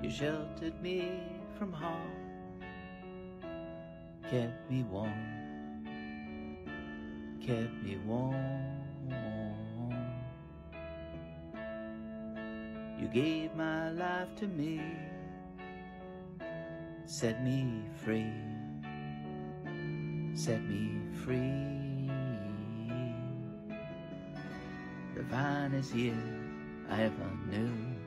You sheltered me from harm, kept me warm, kept me warm. You gave my life to me, set me free, set me free. The finest year I ever knew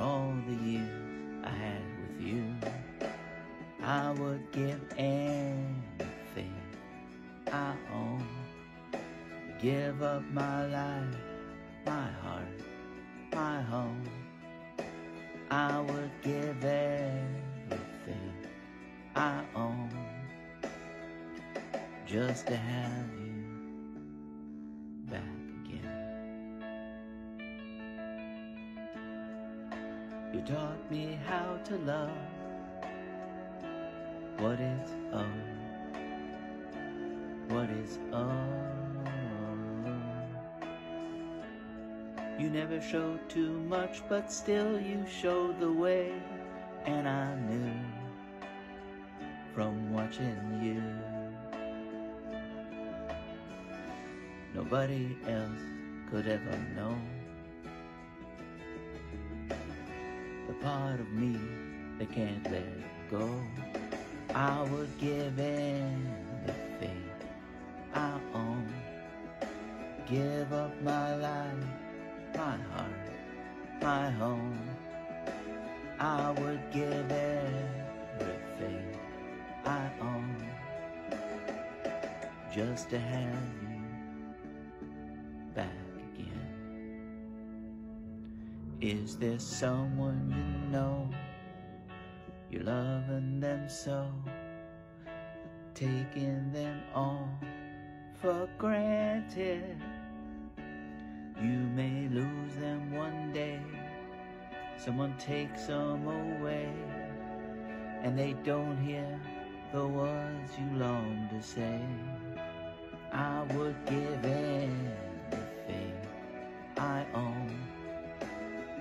all the years I had with you. I would give anything I own, give up my life, my heart, my home. I would give everything I own just to have you You taught me how to love what is owed, what is owed. You never showed too much, but still you showed the way, and I knew from watching you. Nobody else could ever know part of me that can't let go. I would give anything I own, give up my life, my heart, my home. I would give everything I own just to have you back again. Is there someone you know you're loving them so, taking them all for granted? You may lose them one day, someone takes them away, and they don't hear the words you long to say. I would give anything I own,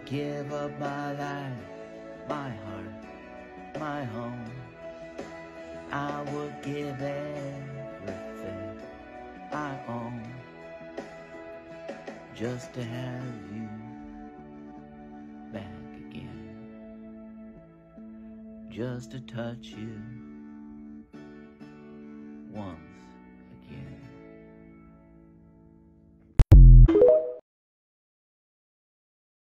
give up my life, my heart, my home. I would give everything I own just to have you back again, just to touch you once.